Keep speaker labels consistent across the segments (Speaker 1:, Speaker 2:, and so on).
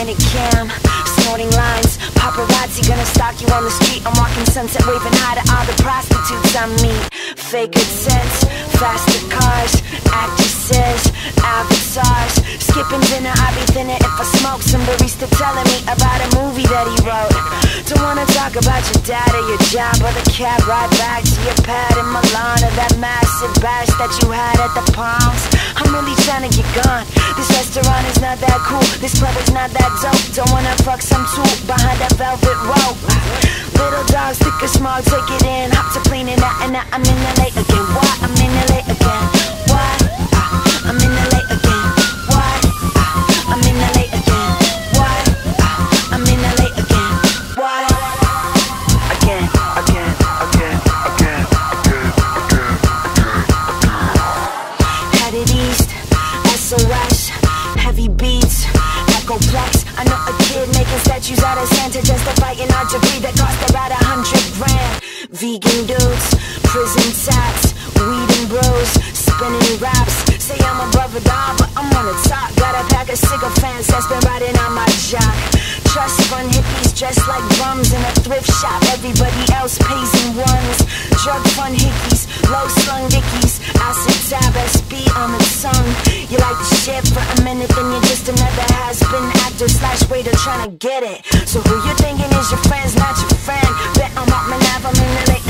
Speaker 1: minute cam, snorting lines. Paparazzi gonna stalk you on the street. I'm walking sunset, waving hi to all the prostitutes I meet. Fake good sense, faster cars, actresses, avatars. Skipping dinner, I'll be thinner if I smoke. Some barista telling me about a movie that he wrote. Don't wanna talk about your dad or your job or the cab ride back to your pad in Milan or that massive bash that you had at the Palms. I'm trying to get gone. This restaurant is not that cool. This club is not that dope. Don't wanna fuck some tool behind that velvet rope. Little dogs, thick or small, take it in. Hop to and out and out. I'm in LA again. Why? I'm in LA Heavy beats, Echoplex. I know a kid making statues out of sand to justify an degree that cost about a hundred grand. Vegan dudes, prison tats, weed and bros, spinning raps. Say I'm above it all, but I'm on the top. Got a pack of sycophants that's been riding on my jock. Trust fund hippies dressed like bums in a thrift shop. Everybody else pays in ones. Drug fund hickeys, low slung dickies, shit for a minute, then you're just another has-been actor slash waiter trying to get it. So who you thinking is your friends, not your friend? Bet I'm up my I'm in LA again.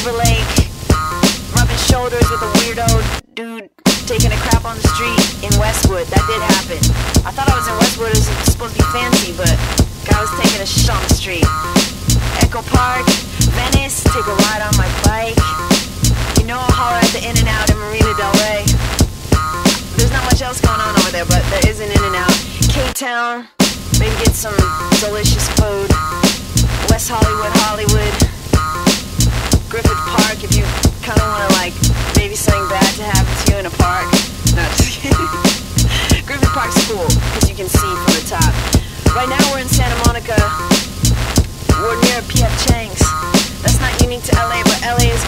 Speaker 1: In Silver Lake, rubbing shoulders with a weirdo dude taking a crap on the street in Westwood. That did happen. I thought I was in Westwood, it was supposed to be fancy, but guy was taking a shit on the street. Echo Park, Venice, take a ride on my bike. You know I'll holler at the In and Out in Marina Del Rey. There's not much else going on over there, but there is an In and Out. K-Town, maybe get some delicious food. West Hollywood, Hollywood. Griffith Park, if you kind of want to like maybe something bad to happen to you in a park. Not just kidding. Griffith Park's cool because you can see from the top. Right now we're in Santa Monica. We're near PF Chang's. That's not unique to LA, but LA is